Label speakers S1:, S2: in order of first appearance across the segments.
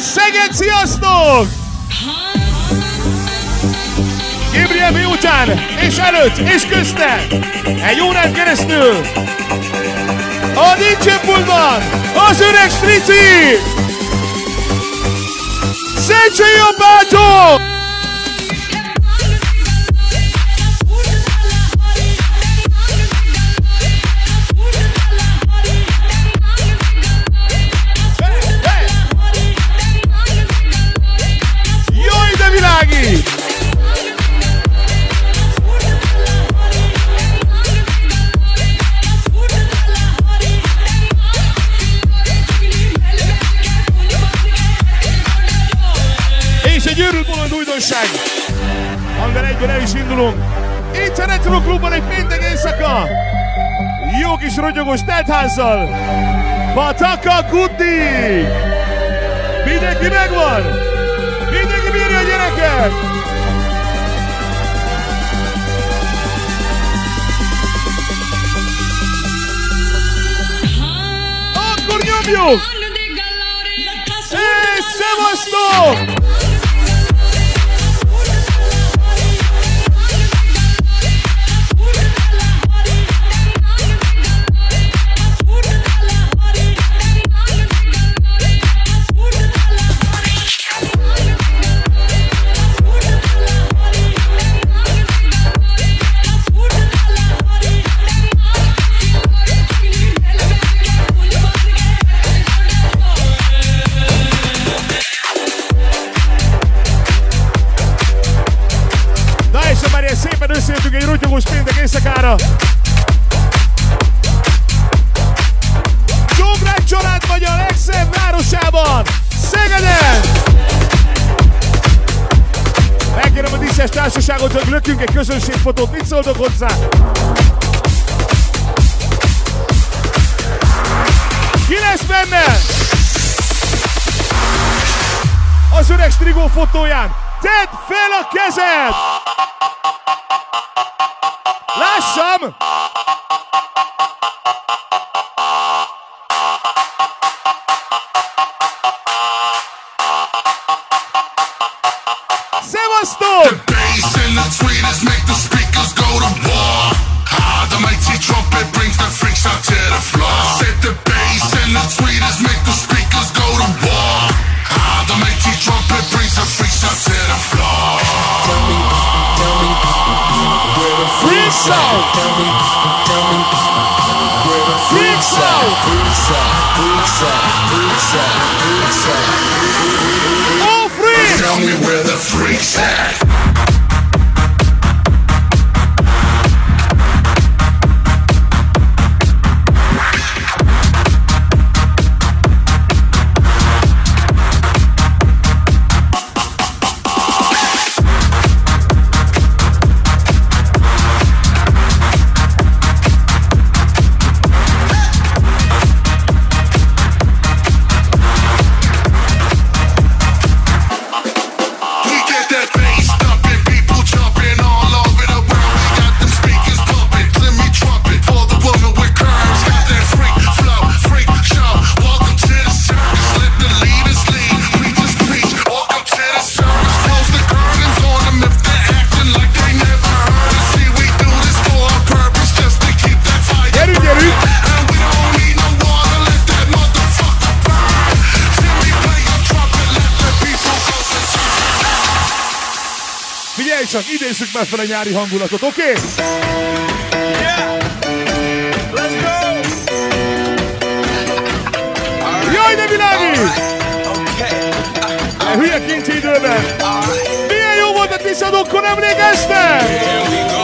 S1: egy Szeged, sziasztok! Gabriel miután, és előtt, és közte, egy órán keresztül a DJ Pultban az öreg Strici! Szentségi a bátyom! Ágos Netházzal, Pataka Guddi! Mindenki megvan! Mindenki bírja a gyerekek! Akkor nyomjuk! Hey, szevasztok! társaságot, hogy lökünk egy közönségfotót, mit szóltok hozzá? Ki lesz benne? Az öreg strigó fotóján tedd fel a kezed! Lássam! Szevasztok! tartsák fel a nyári hangulatot, oké? Okay? Yeah! Let's go! Right. Jaj, de világít! Hülye kincs időben! Right. Milyen jó volt a tiszadokkor, emlékeztek? Yeah,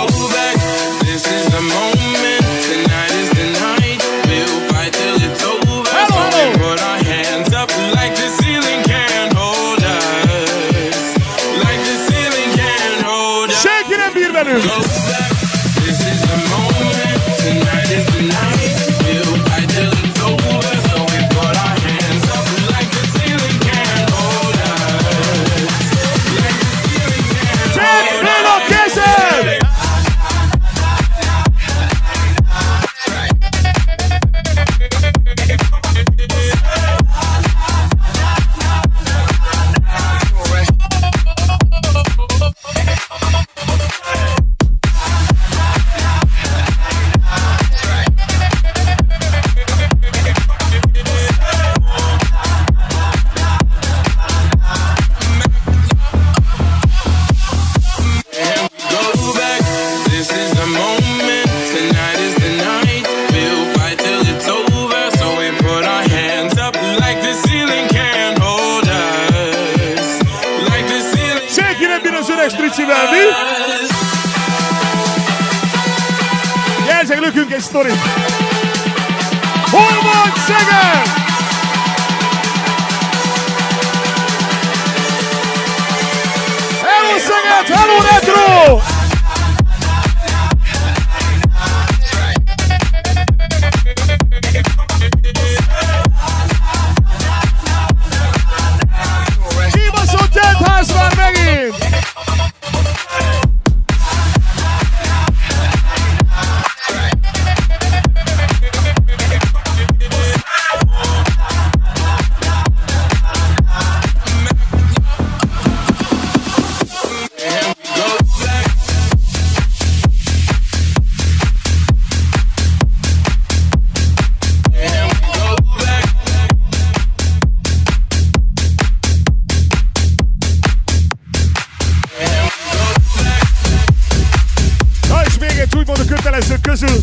S1: kötelezők közül.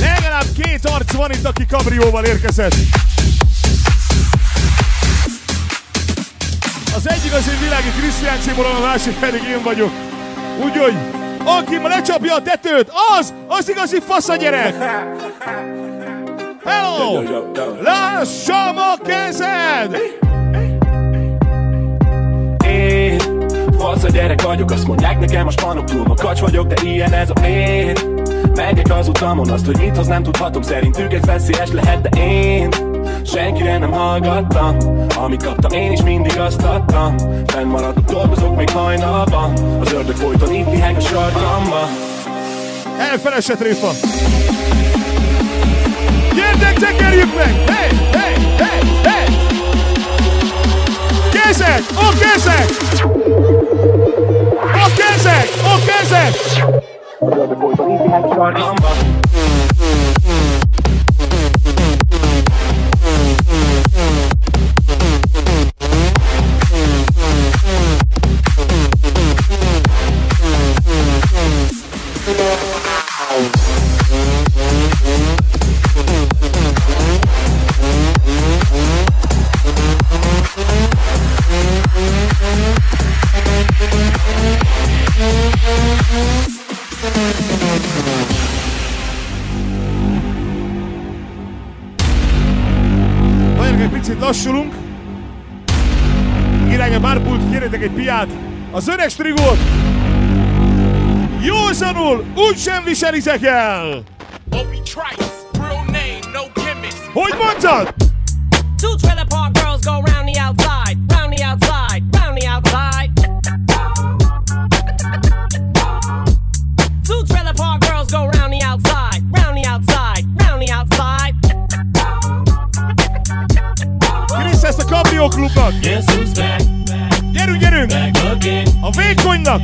S1: Legalább két arc van itt, aki kabrióval érkezett. Az egyik az egy világi Krisztián Cimorán, a másik pedig én vagyok. Úgyhogy, aki ma lecsapja a tetőt, az, az igazi fasz a gyerek. Hello! Lássam a kezed!
S2: Fasz a gyerek vagyok, azt mondják nekem a spanok túl ma kacs vagyok, de ilyen ez a én Megyek az utamon, azt, hogy mit hoz nem tudhatom Szerintük ez veszélyes lehet, de én Senkire nem hallgattam Amit kaptam, én is mindig azt adtam Fennmaradok, dolgozok még hajnalban Az ördög folyton itt piheg a sarkamba
S1: Elfelesett réfa! Gyertek, tekerjük meg! Hey, hey, hey, hey!
S2: Okiesek! Okiesek!
S1: Okiesek! Okiesek! Okiesek! Lassulunk. Irány a bárpult, kérjetek egy piát. Az öreg strigót józanul úgy sem viselitek el! Hogy mondtad? Ezt a Cabrio klubnak!
S2: Guess who's back,
S1: Gyerünk, gyerünk!
S2: back again
S1: A vékonynak!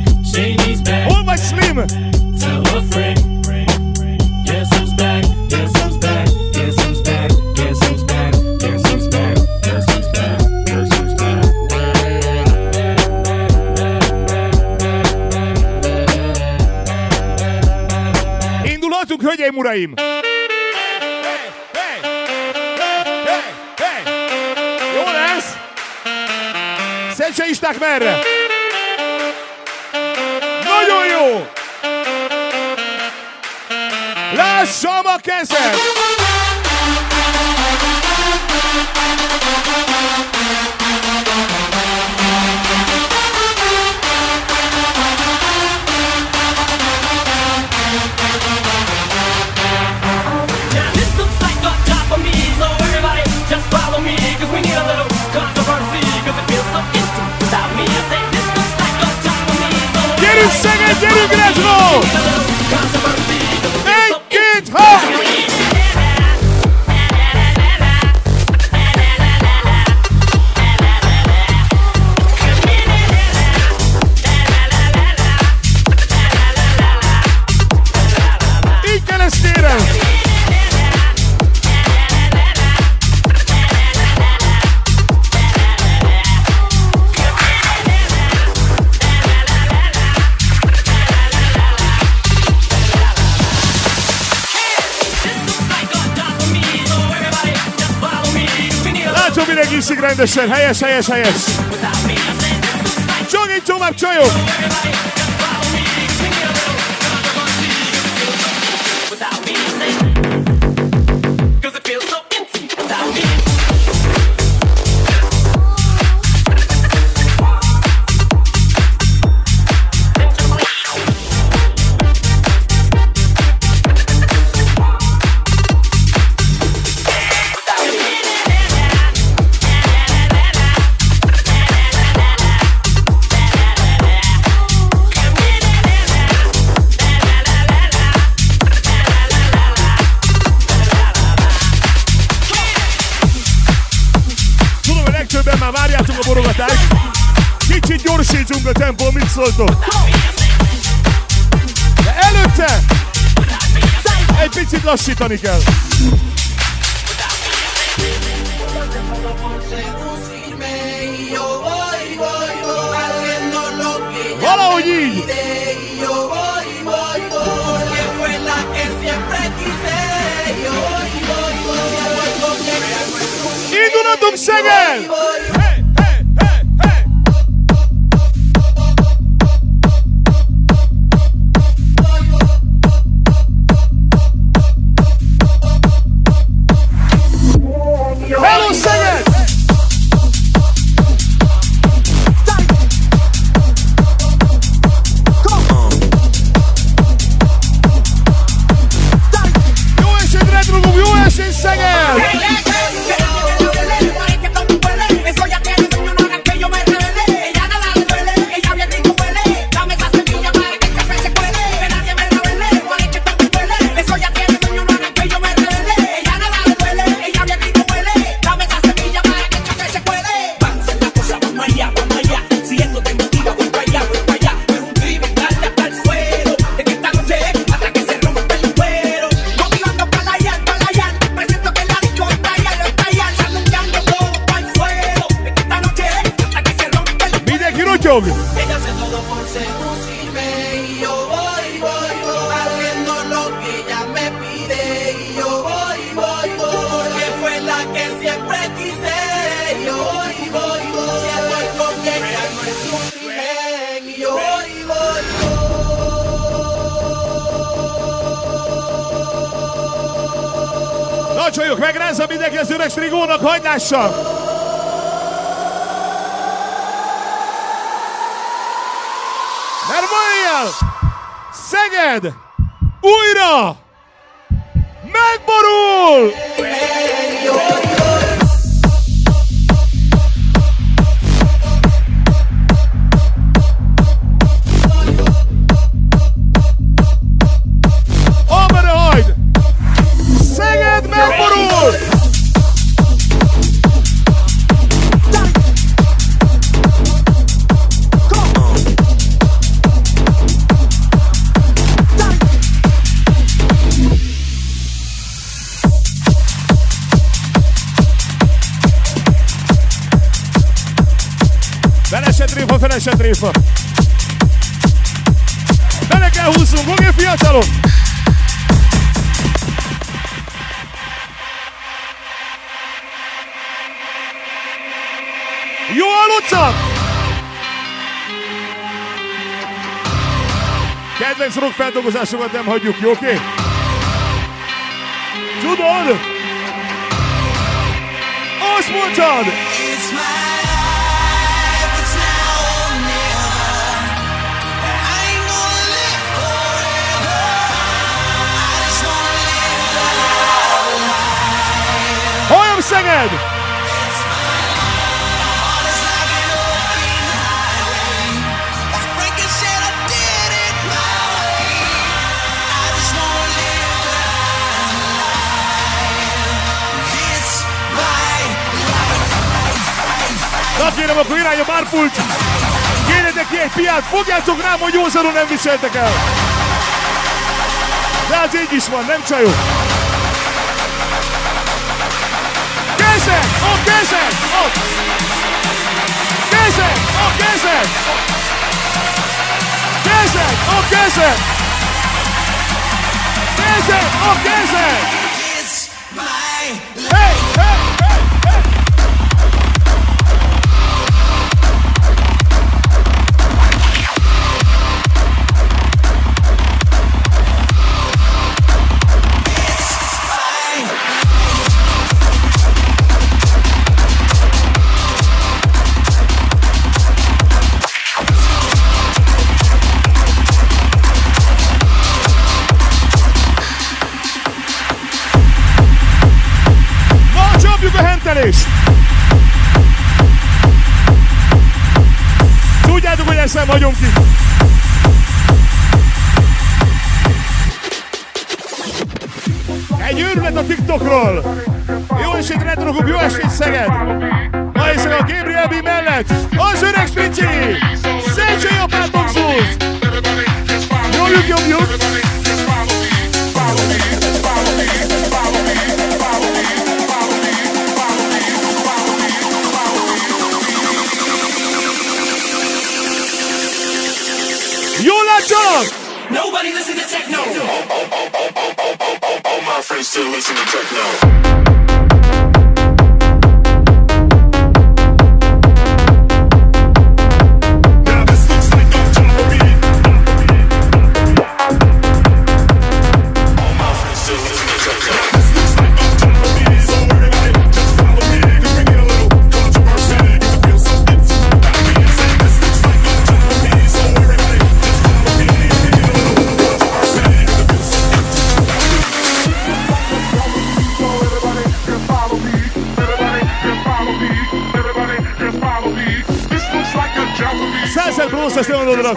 S2: Back
S1: Hol vagy Slim?
S2: Tell a friend. Guess who's back? Guess who's back? Guess who's back? Guess who's back? Guess who's back? Guess who's back? Guess who's back?
S1: Indulhatunk, hölgyeim, uraim! Szentseisták merre? Nagyon jó! Lássam a kezed!
S3: Rogério Gresmo! listen, hey yes, hey yes, hey yes. My trail. a
S4: borogatás. Kicsit gyorsítsunk a tempó, mit szóltok? De előtte egy picit lassítani kell. Valahogy így! Indulatunk, Szeged! Gyorsabb! Nervoniel! Szeged! Újra! Megborul! feldolgozásokat nem hagyjuk, jó oké? Okay? Tudod? Azt mondtad!
S5: It's
S4: Szeged! Azt kérem, akkor irány a bárpult. Kérjetek ki egy piát, fogjátok rám, hogy józanon nem viseltek el. De hát így is van, nem csajok. Kezek! A kezek! A kezek! A kezek! Kezek! A kezek! Kezek! A kezek!
S6: Hagyom ki. Egy őrület a TikTokról. Jó estét, retrogub, jó estét, Szeged. Ma hiszem a Gabriel B mellett az öreg Spici.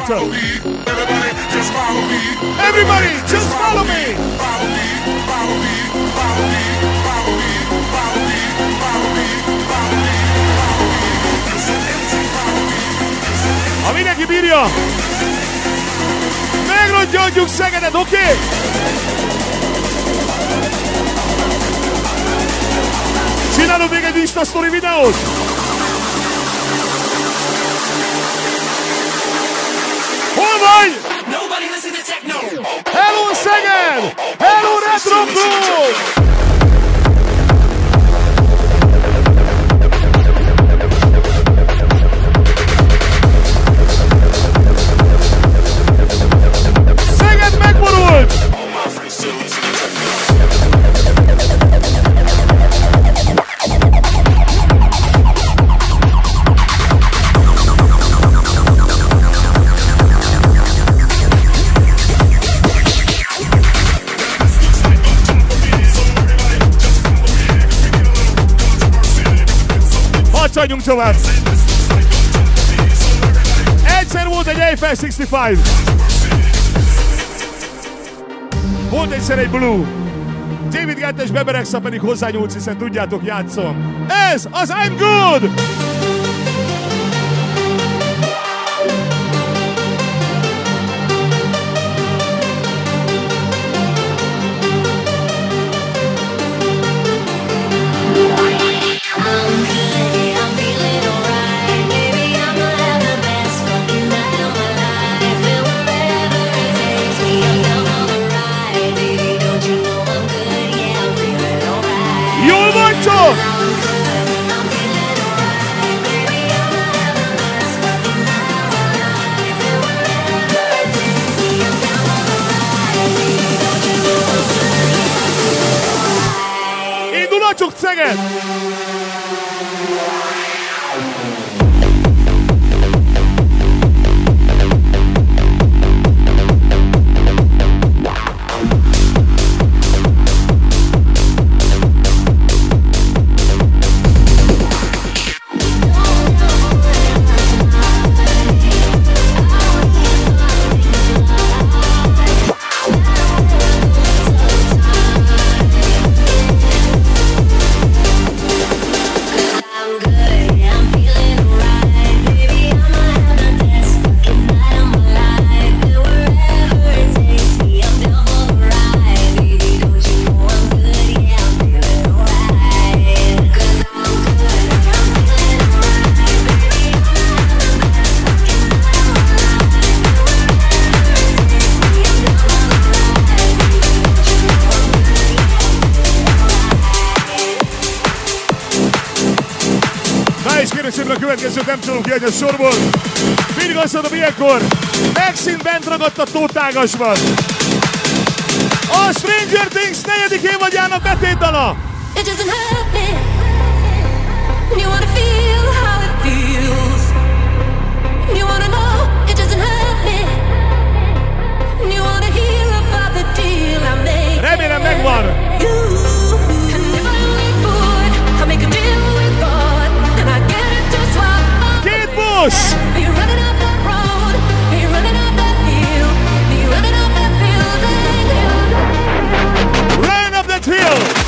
S6: Ezt nem oda rakta. Everybody, just follow me! Ha mindenki bírja, megrodjadjuk Szegedet, oké? Okay? Csinálunk még egy Insta Story videót? Nobody.
S7: Nobody listen to techno.
S6: Hello, um Hello, retro blues. Tovább! Egyszer volt egy Eiffel 65. Volt egyszer egy Blue. David Gettes beberegsza pedig hozzányúlsz, hiszen tudjátok, játszom. Ez az I'm Good! Következőt nem tudunk kiadni a sorból. Mindig azt mondom ilyenkor, megszint bent ragadt a tótágasban. A Stranger Things negyedik évadjának betétdala.
S8: It doesn't hurt me. You wanna feel how it feels. You wanna know it doesn't hurt me. You wanna hear about the deal I made.
S6: Remélem megvan.
S8: Vamos! Run up that
S1: hill!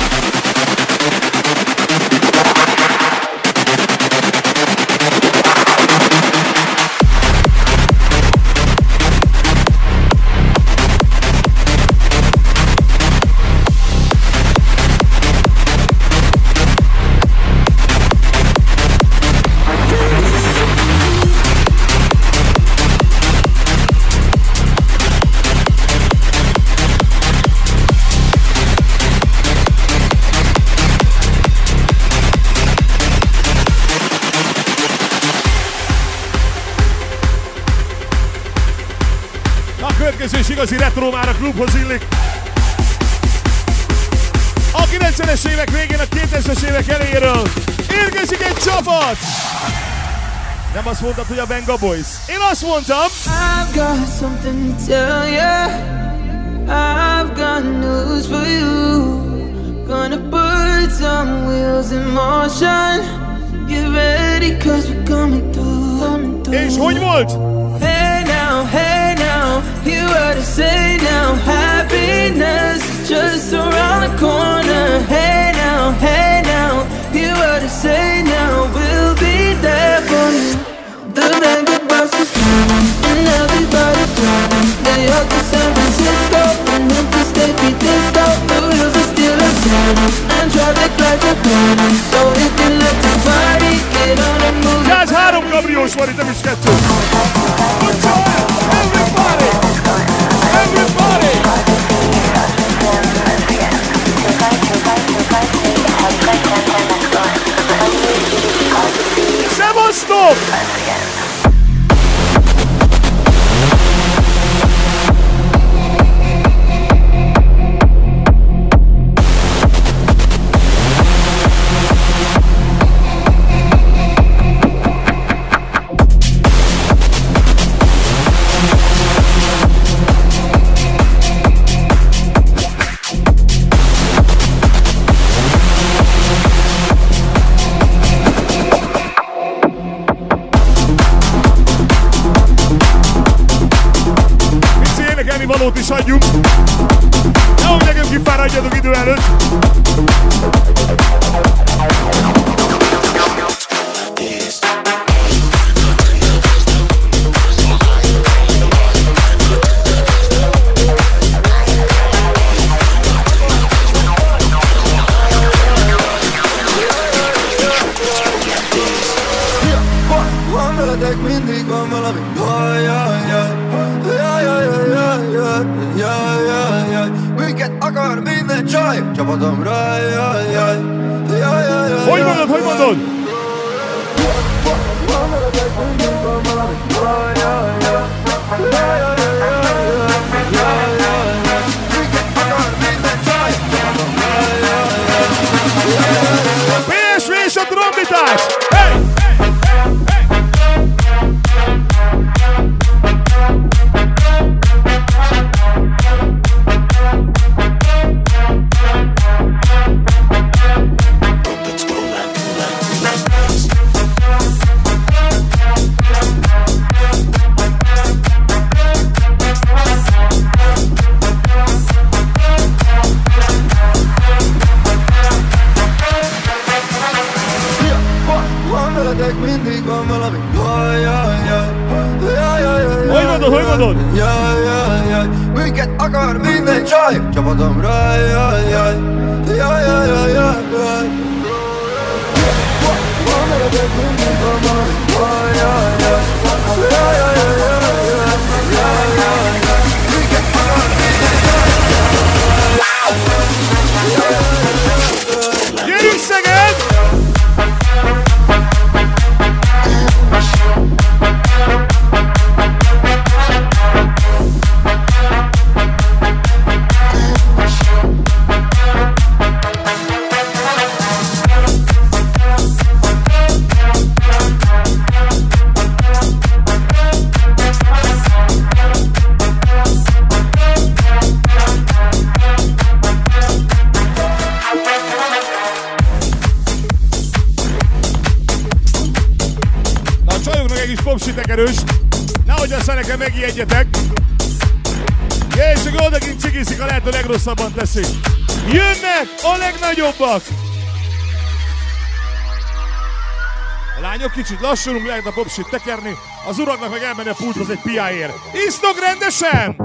S1: klubhoz illik. A 90-es évek végén, a 2000-es évek elejéről érkezik egy csapat! Nem azt mondtad, hogy a Benga Boys. Én azt mondtam!
S9: I've got something to tell you. I've got news for you. Gonna put some wheels in motion. Get ready, cause we're coming through. Coming through.
S1: És hogy volt?
S9: what to say now. Happiness is just around the corner. Hey now, hey now, hear what I say now. We'll be there for you. vonulnak. A
S1: lányok kicsit lassulunk, lehet a popsit tekerni, az uraknak meg elmenni a pulthoz egy piáért. Isztok rendesen!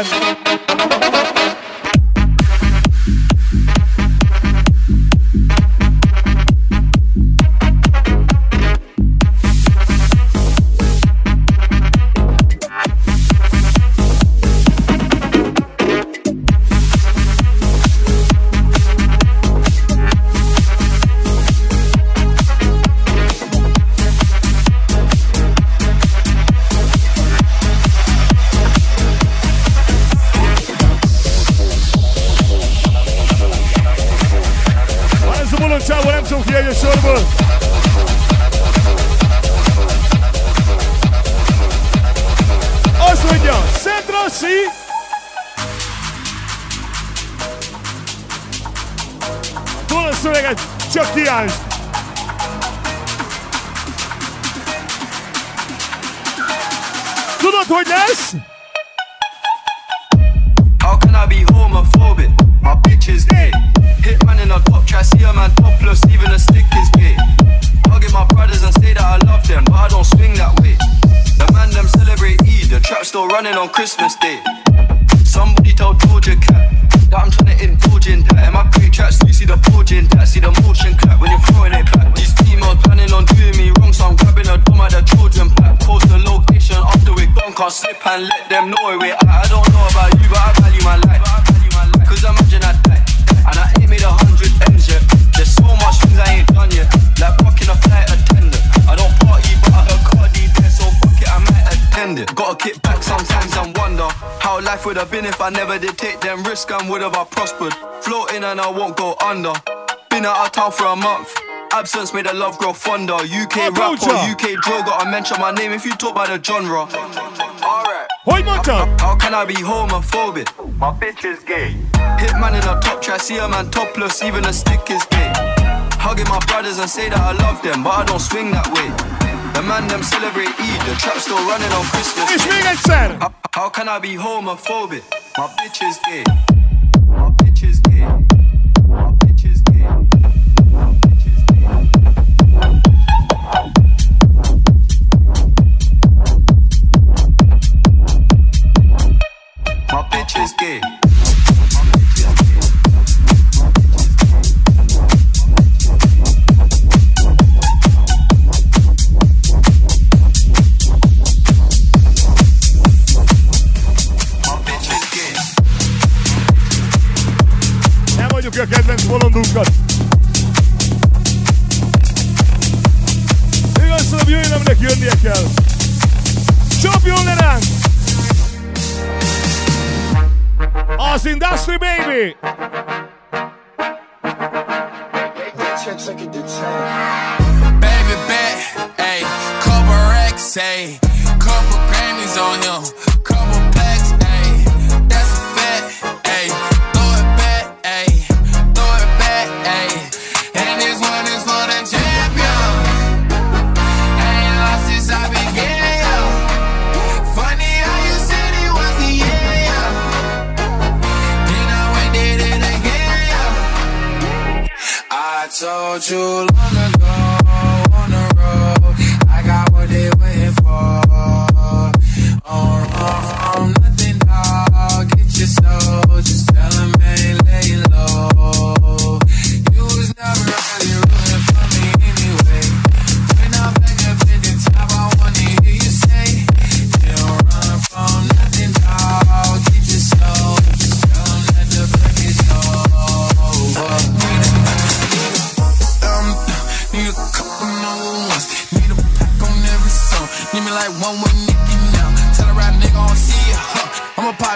S10: again. Would have been if I never did take them risks and would have I prospered. Floating and I won't go under. Been out of town for a month. Absence made the love grow fonder. UK
S1: Oh,
S10: rapper, UK drill, gotta mention my name if you talk about the genre. Alright.
S1: Hogy mondtam?
S10: How can I be homophobic? My bitch is gay. Hitman in a top try, see a man topless, even a stick is gay. Hugging my brothers and say that I love them, but I don't swing that way. The man them celebrate Eid, the trap still running on Christmas.
S1: És
S10: Day.
S1: még egyszer!
S10: How, how can I be homophobic? My bitch is gay. My bitch is gay.
S1: Az Industry Baby!
S5: Baby bet, couple racks, couple on him, you.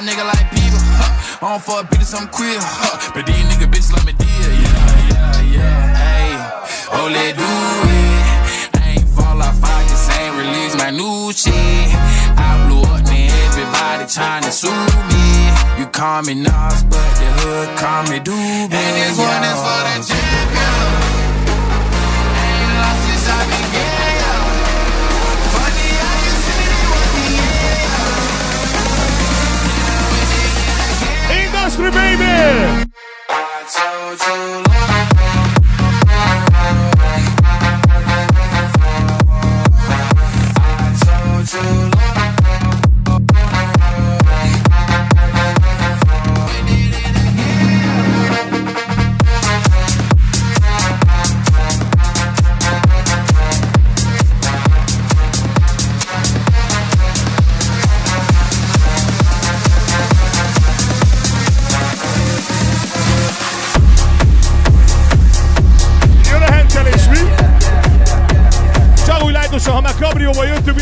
S5: Nigga like Bieber. Huh. I don't fuck bitches, I'm queer. Huh. But these nigga bitches let me deal. Yeah, yeah, yeah. Hey, oh, let do it. I ain't fall off, I just ain't release my new shit. I blew up, man. Everybody tryna sue me. You call me Nas, but the hood call me Doobie. And this one is for the champion.
S1: country, baby.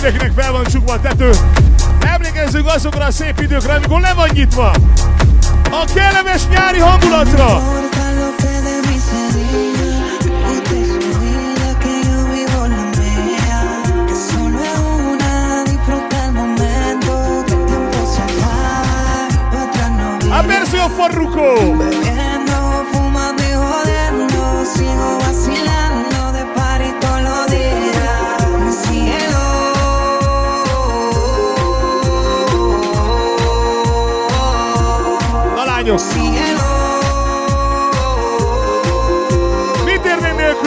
S1: Mindenkinek fel van csukva a tető. Emlékezzünk azokra a szép időkre, amikor le van nyitva. A kellemes nyári hangulatra.
S11: importa lo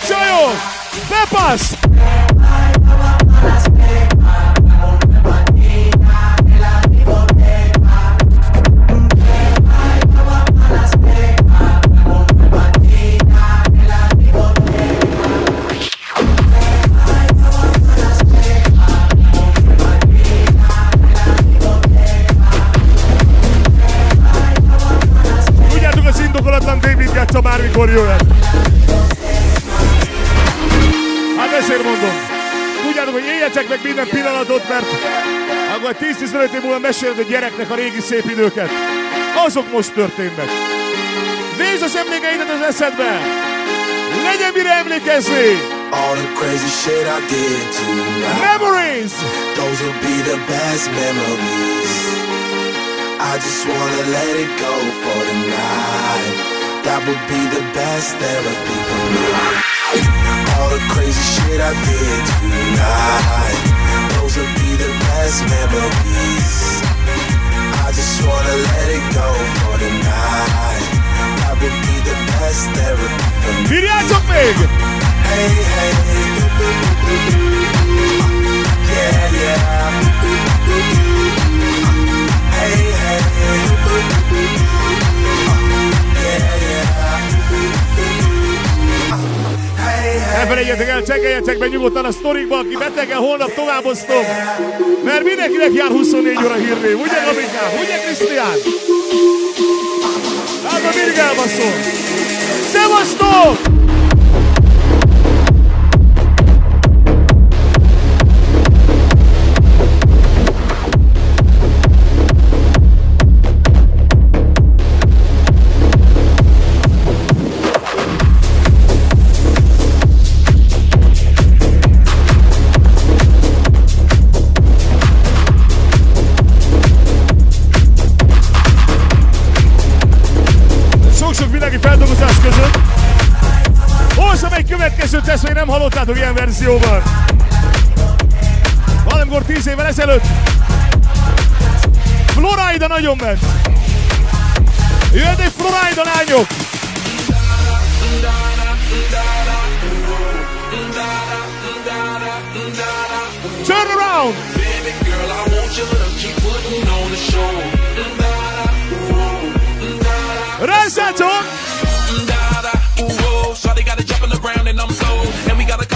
S1: Child, Pepas, meséled a gyereknek a régi szép időket. Azok most történnek. Nézd az emlékeidet az eszedbe! Legyen mire emlékezni!
S12: All the crazy shit I did tonight.
S1: Memories!
S12: Those will be the best memories. I just wanna let it go for tonight. That would be the best therapy for me. All the crazy shit I did tonight. Those will be the best memories. Wanna let it go for tonight. That would be the best therapy for me.
S1: Még!
S12: Hey, hey. Yeah, yeah. Hey, hey. Yeah, yeah.
S1: Ne felejtjetek el, csekkeljetek be nyugodtan a sztorikba, aki betegen, holnap továbboztok. Mert mindenkinek jár 24 óra hírnév, ugye Gabikám? Ugye Krisztián? A mindig elbaszol. Szevasztok! Nem hallottátok ilyen verzióban. Valamikor 10 évvel ezelőtt Florida nagyon ment. Jöhet egy Florida lányok. Turn around.
S13: Baby girl, I want you to keep putting on the show.
S1: Rázzátok!
S13: Ooh, Shawty got it jumping around and I'm slow.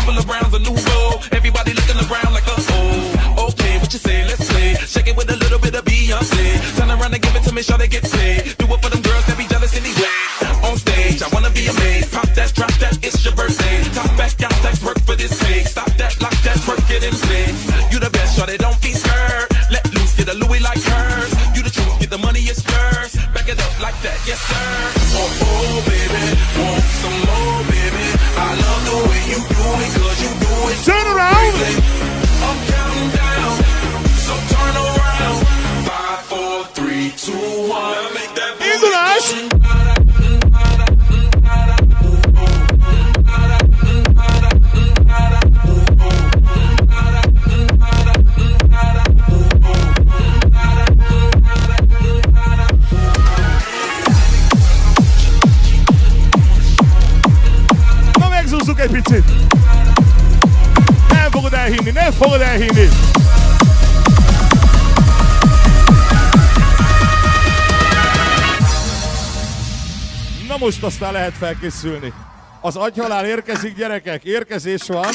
S13: Couple of rounds of new gold. Everybody looking around like a oh. Okay, what you say? Let's play. Shake it with a little bit of Beyonce. Turn around and give it to me, Shawty get paid. Do it for them girls that be jealous anyway. On stage, I wanna be amazed. Pop that, drop that, it's your birthday. Top back, got that work for this page. Stop that, lock that, work it in
S1: Turn around. Fogod elhinni.
S13: Na most aztán lehet felkészülni. Az agyhalál érkezik, gyerekek, érkezés van.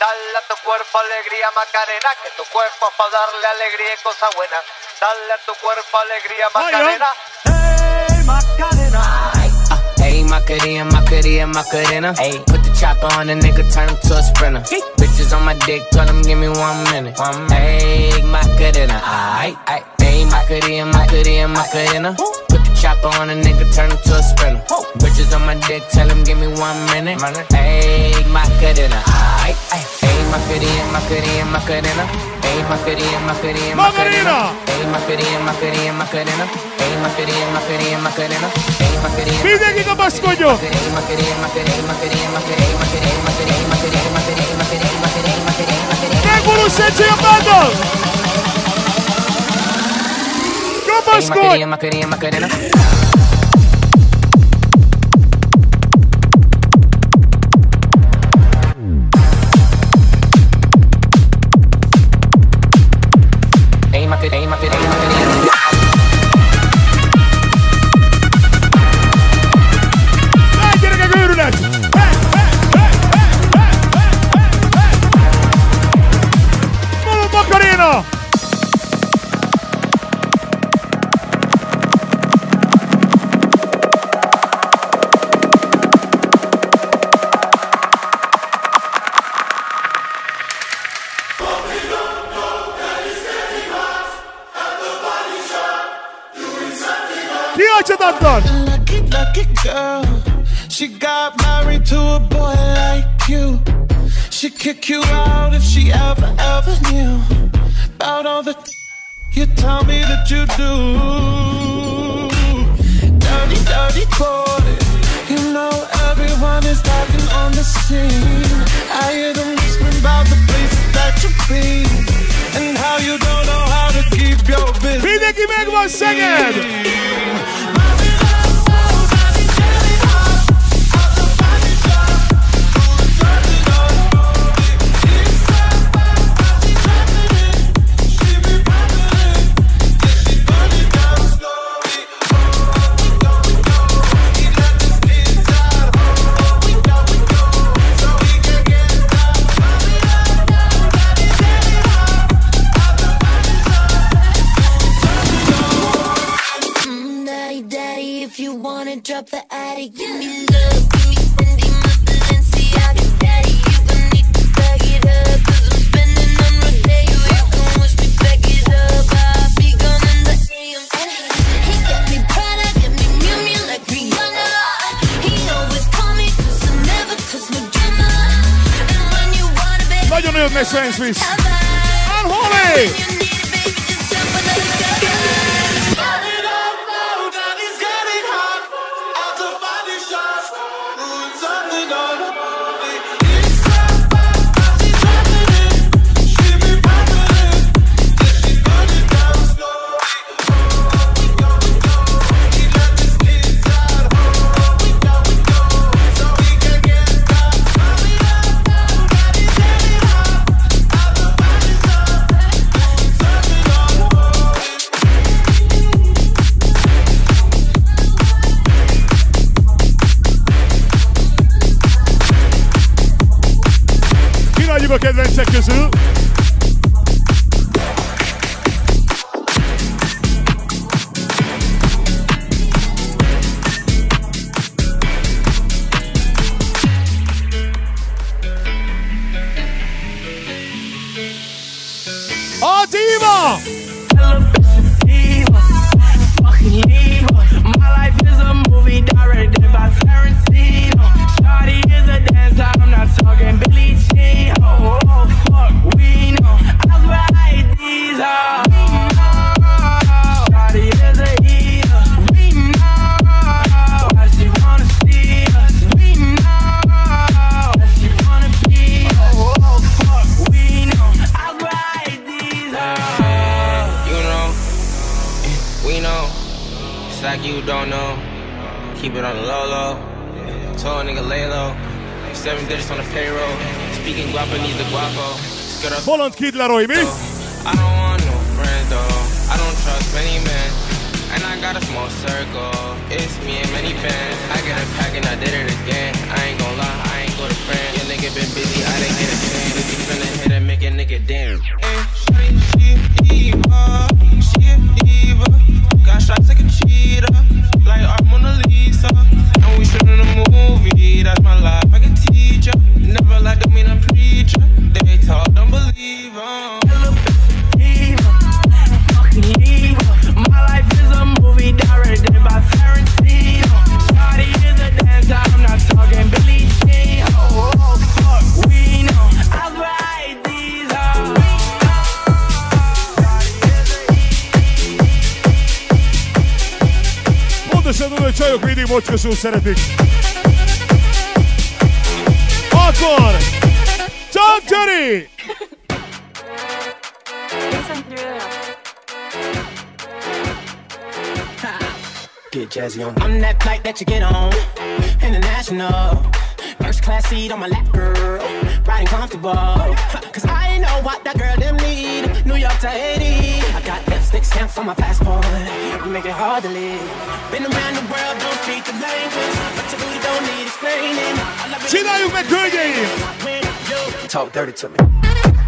S14: Dale a tu cuerpo alegría Macarena, que tu cuerpo es para darle alegría y cosas buenas. Dale a tu cuerpo alegría Macarena.
S15: Hey, Macarena.
S16: Hey, Macarena, Macarena, Macarena. Hey, put the chopper on the nigga, turn him to a sprinter. Bitches on my dick, tell him give me one minute. One minute. Hey, Macarena, aight, aight. Hey, Macarena, Macarena, Macarena. Put the chopper on a nigga, turn him to a sprinter. Bitches on my dick, tell him give me one minute. Hey, Macarena, aight, aight. mascarilla, mascarilla, mascarena. Ey, mascarilla, mascarilla, mascarena. Ey, mascarilla, mascarilla, mascarena. Ey, mascarilla, mascarilla, mascarena. Ey, mascarilla. Pide
S13: aquí nomás, coño. Ey, mascarilla, mascarilla, mascarilla,
S16: mascarilla, mascarilla, mascarilla, mascarilla, mascarilla,
S13: mascarilla, mascarilla, mascarilla, mascarilla. ¡Qué guruseche llamando! ¿Cómo
S15: es, coño? Mascarilla, mascarilla, mascarena. Lucky girl. She got married to a boy like you. She'd kick you out if she ever, ever knew about all the you tell me that you do. Dirty, dirty boy. You know everyone is talking on the scene. I hear them whispering about the places that you've been and how you don't know how to keep your business.
S13: Mindenki megvan Szeged!
S6: Mm, drop the attic, give me love, give me Fendi, my Balenciaga. Daddy, you gon' need to bag it up, 'cause I'm spending on Rodeo. You wish me back it up, I'll be gone in the AM. He got me Prada, got me like Rihanna. He always call me 'cause I never cause no drama. And when you wanna be
S13: Nagyon-nagyon messze Sven Smith. Unholy! Speaking Guapanese the guapo. Up.
S1: Bolond Kid Leroy, mi?
S13: I don't want no friends though. I don't trust many men. And I got a small circle. It's me and many fans. I get a pack and I did it again. I ain't gon' lie, I ain't go to friend. Your nigga been busy, I didn't get a chance. If you finna hit and make a nigga dance. Hey, shawty, she a. She a diva. Got shots like a cheetah. Like our Mona Lisa. And we shooting a movie. That's my life.
S1: Csajok mindig mocskosul szeretik. Akkor! Talk Jerry!
S17: Get jazzy on. I'm that flight that you get on. International. First class seat on my lap, girl. Riding comfortable. Cause I know what that girl them need. New York to Haiti. I got lipstick stamps on my passport. You make it hard to live. Been around the world, don't speak the language. But your booty don't need explaining. I love it
S1: Csináljuk meg, hölgyeim!
S17: when you
S18: Talk dirty to me.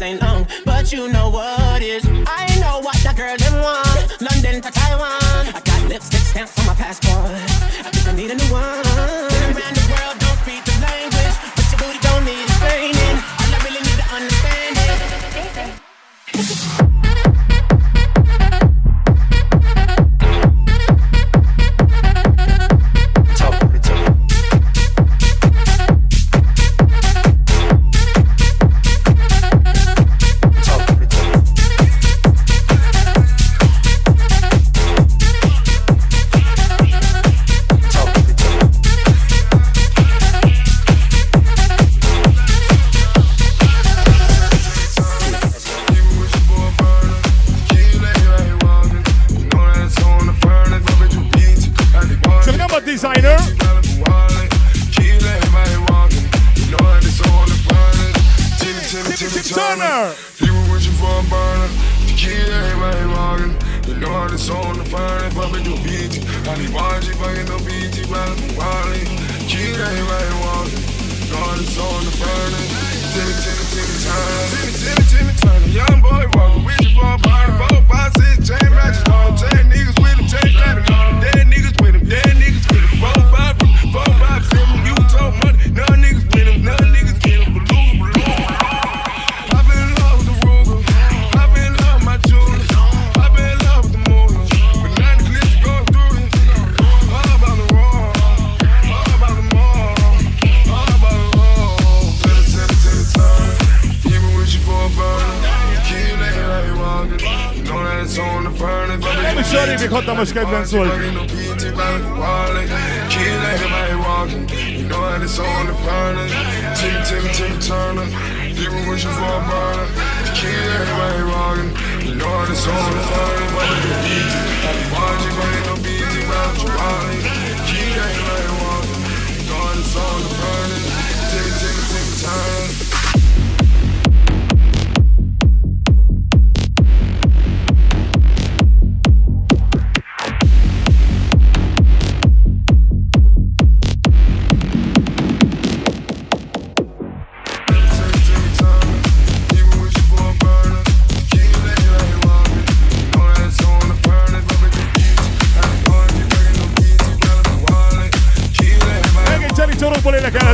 S17: Conversations ain't long, but you know what is. I know what that girl them want. London to Taiwan. I got lipstick stamps on my passport. I think I need a new one.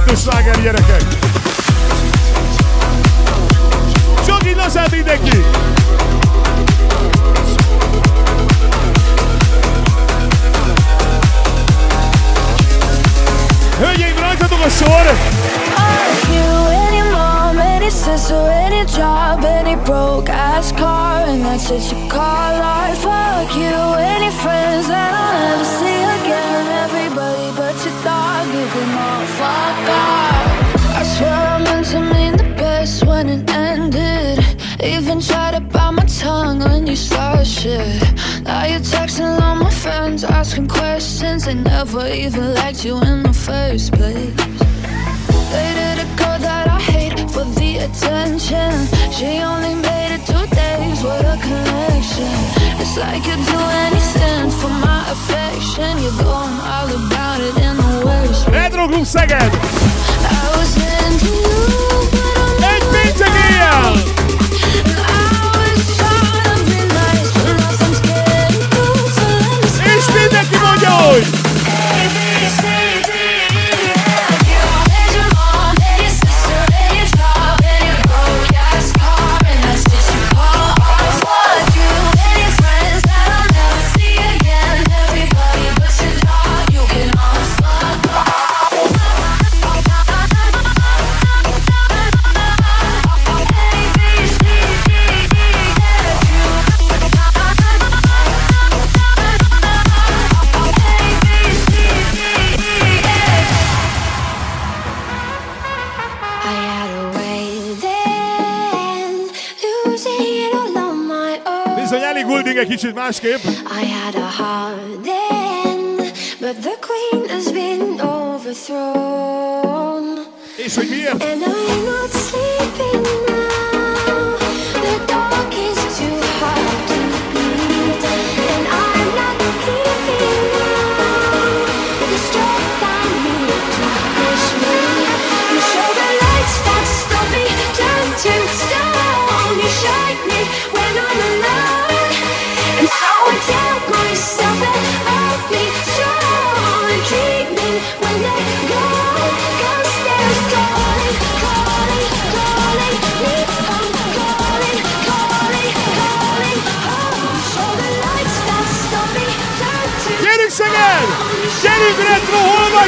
S1: kettős sláger gyerekek! Csak így lazán mindenki! Hölgyeim,
S6: rajtatok a sor!
S19: Any sister, any job, any broke ass car, and that's just your car. always shit. Now you're texting all my friends Asking questions. They never even liked you in the first place. A girl that I hate for the attention. She only made it two days, what a connection. It's like you'd do anything for my affection. You're going all about it in the worst
S6: Pedro Gunsagan
S19: I was into you, but I'm
S6: not Dit is.
S19: I had a heart then, but the queen has been overthrown. Is er? And I'm not
S6: sleeping.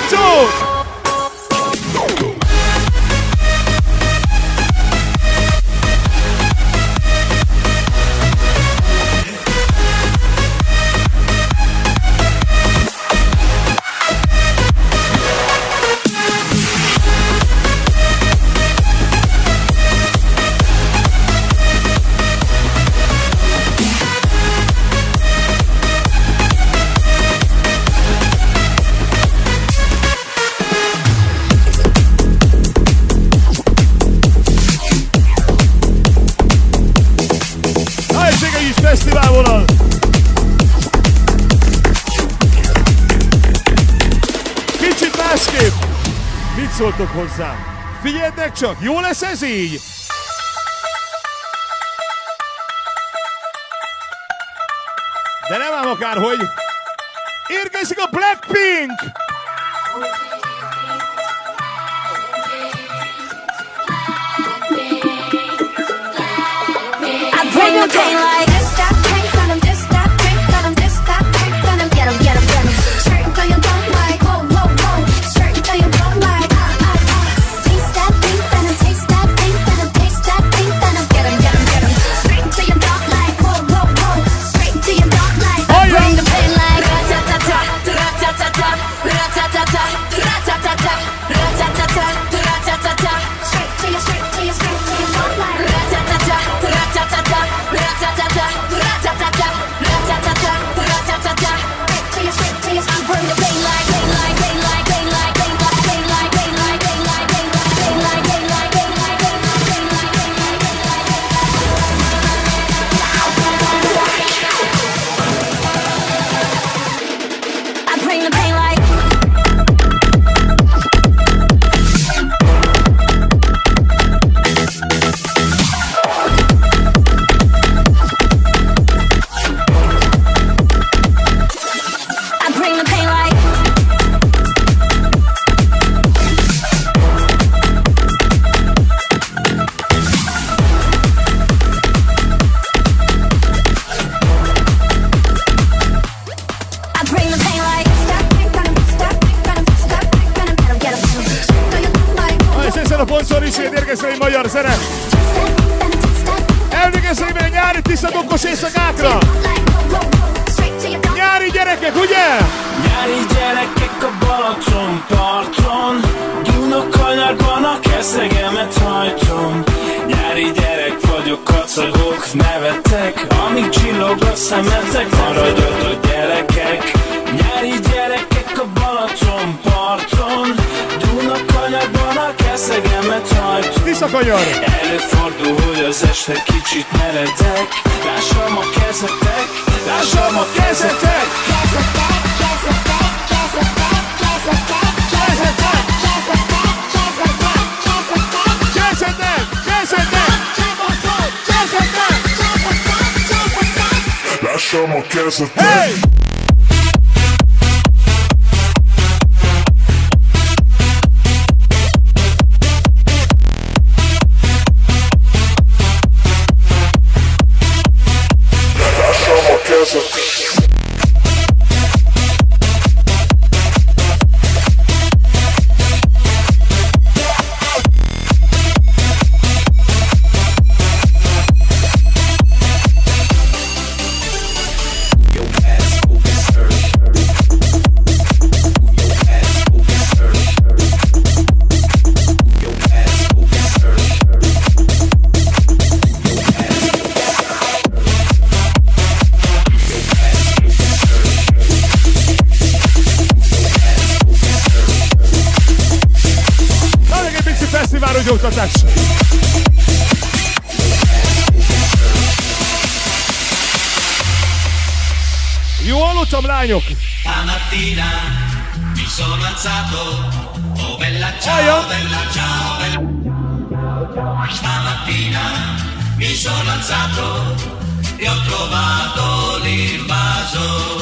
S6: Michael! csak, jó lesz ez így?
S20: mi sono alzato e ho trovato
S1: l'invasore.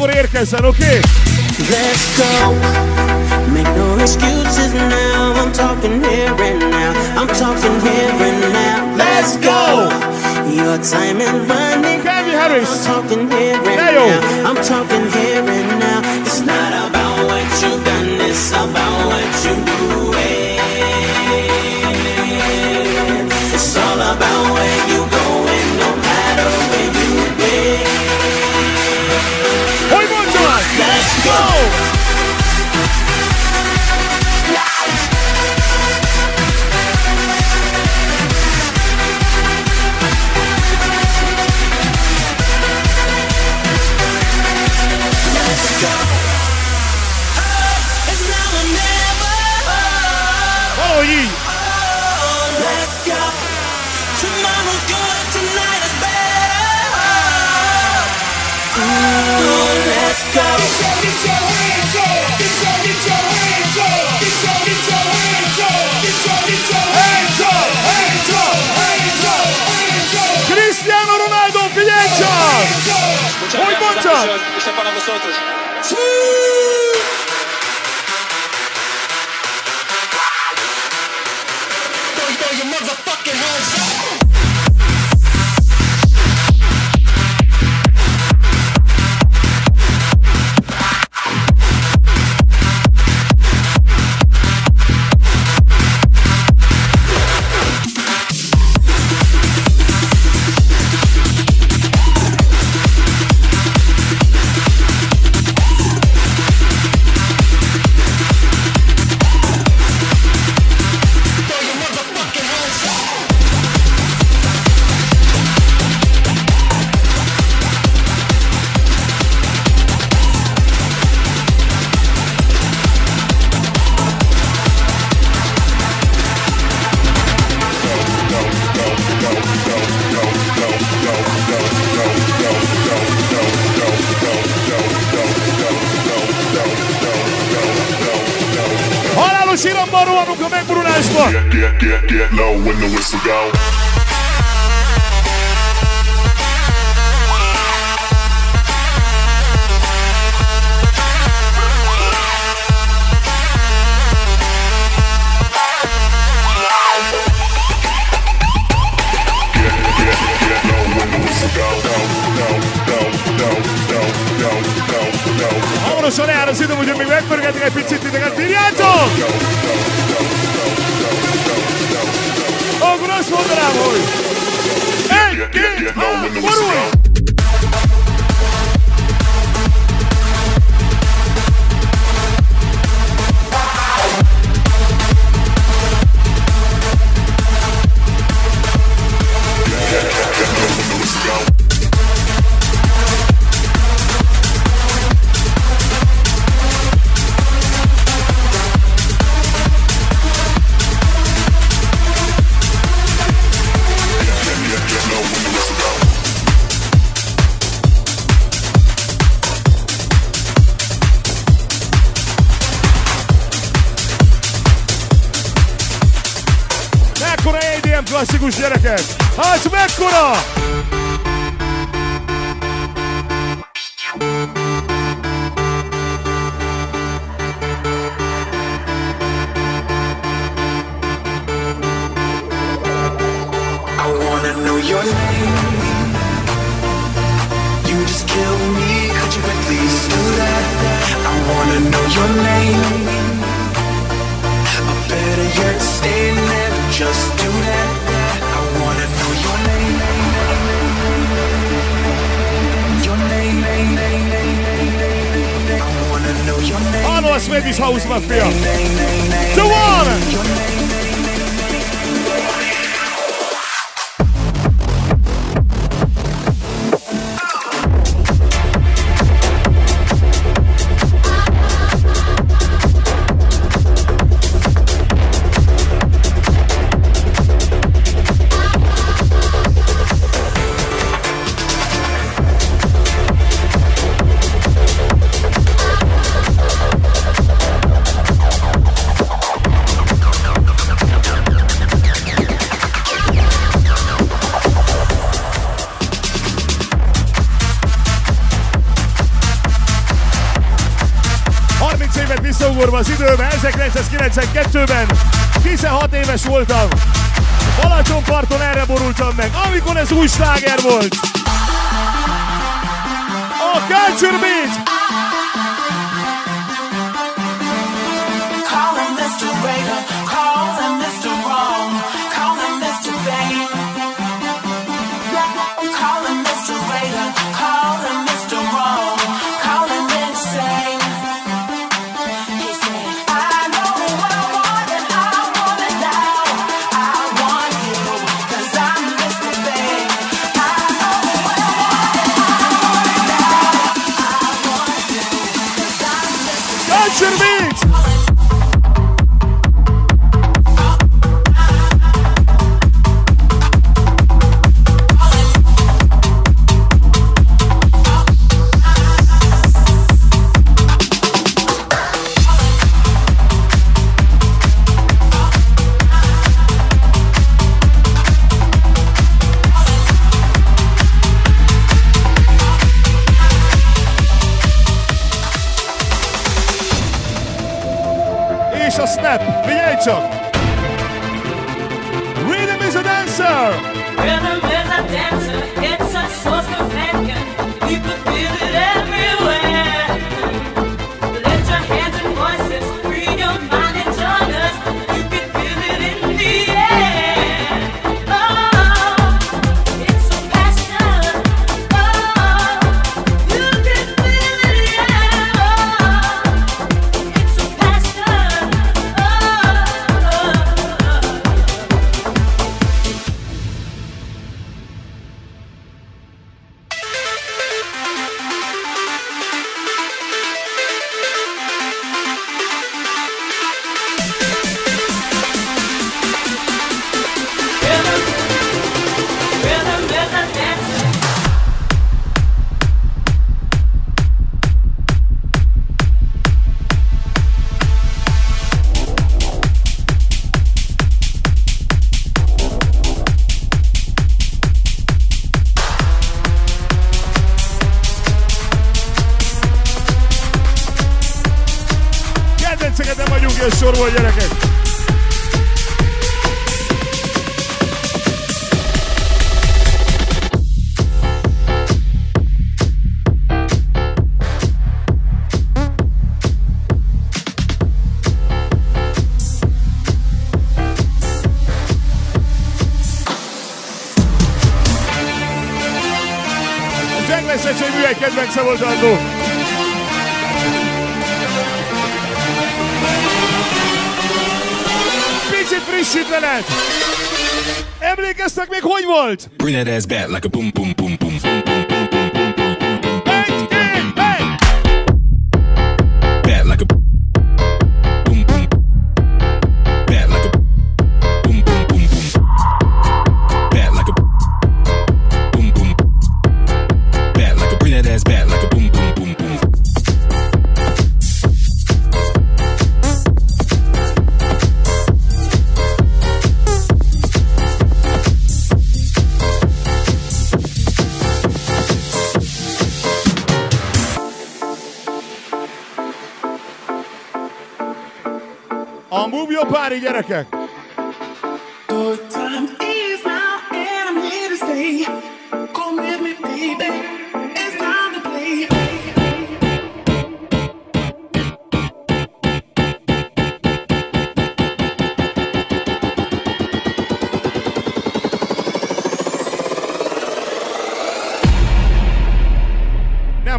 S1: akkor érkezzen, oké? Okay?
S21: Let's go. Make no excuses now. I'm talking here and now. I'm talking here and now. Let's go! Your time is running.
S1: Kevin Harris
S21: I'm talking here and now. I'm talking here and now. It's not about what you've done. It's about what you do.
S1: Cristiano Ronaldo, Village. Muy muchas. Muy
S22: muchas. Esta para vosotros.
S1: Revolution a
S22: one, come in, Bruno Nestor. Yeah, yeah, yeah, yeah, when the whistle.
S12: Revolution'e arasıydı bugün Big Bang Burger Dikkat Pitsit
S1: Dikkat Diriyanto O grosso dramo Hey, get, ha, vurun Max Mercuro. atmosphere. éves voltam. Balatonparton erre borultam meg, amikor ez új sláger volt.
S15: back like a boom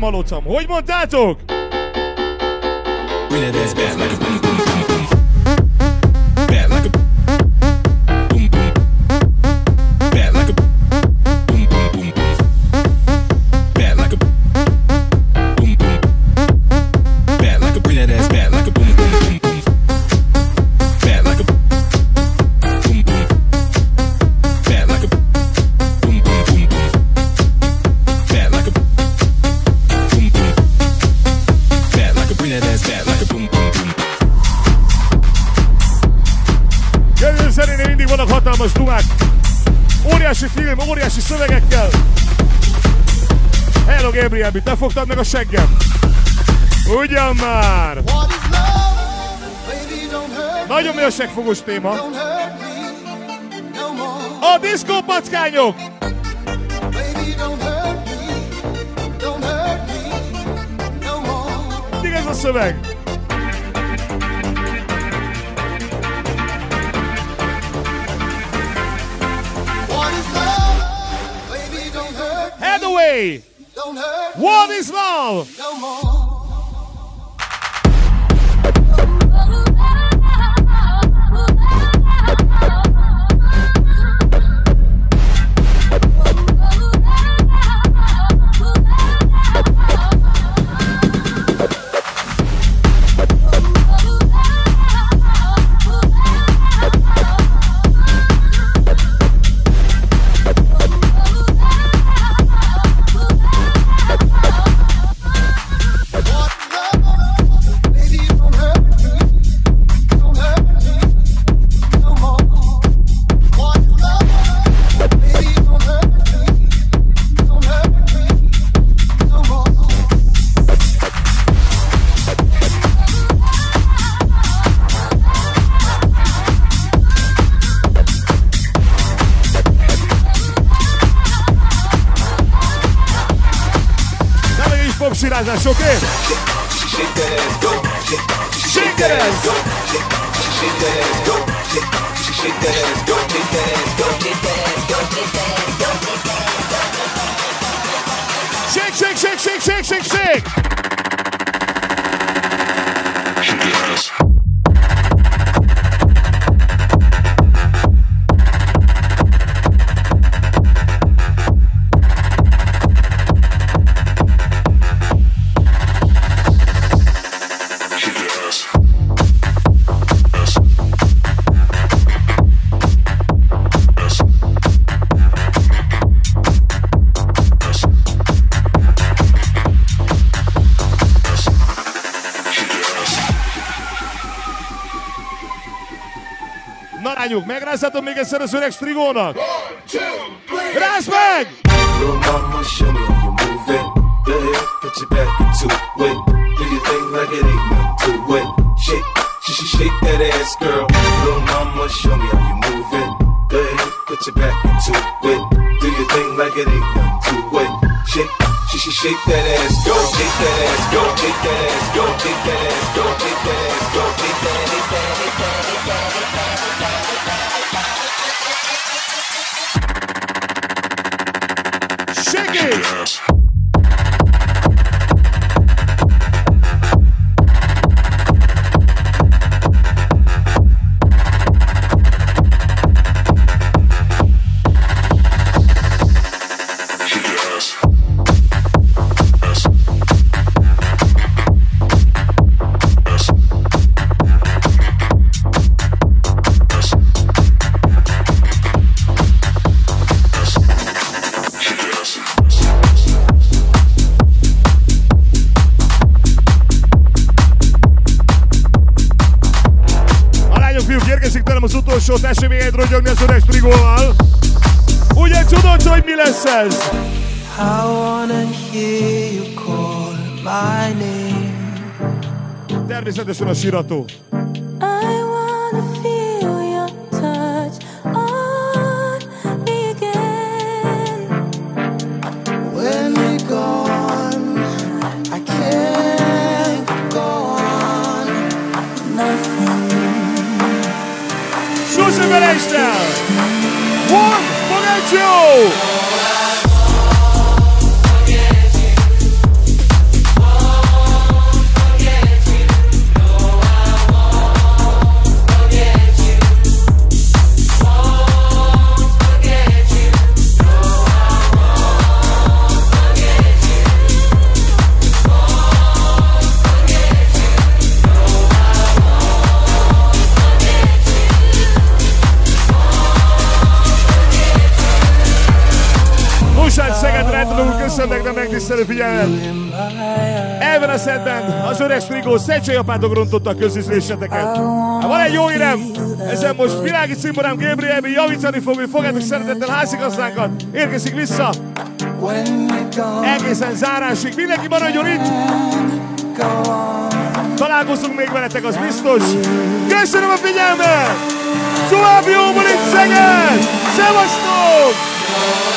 S1: nem alocam. Hogy mondtátok? Winner Miami, te fogtad meg a seggem. Ugyan már! Nagyon mi a segfogós téma. A diszkópackányok! Mindig ez a szöveg. What is love? mais, achou o quê? Shake
S12: that ass, go. Shake that ass, go. Shake that ass, go. Shake that ass, go. Shake that ass, go. Shake that ass, go. Shake, shake, shake, shake, shake,
S1: shake, shake. Para za Dominga Sarazurex Trigona. Miller says.
S15: I wanna hear you call my name.
S1: Természetesen
S15: szóval a sírató.
S1: Susan Belester! Brasil! Megtisztelő figyelmet. Elven a szedben az öreg strigó Szecsei apátok rontotta a közüzléseteket. Hát van egy jó hírem, ezen most világi cimborám Gabriel mi javítani fog, hogy fogadjuk szeretettel házigazdákat. Érkezik vissza. Egészen zárásig. Mindenki maradjon itt. Találkozunk még veletek, az biztos. Köszönöm a figyelmet! További jó bulit Szeged! Szevasztok!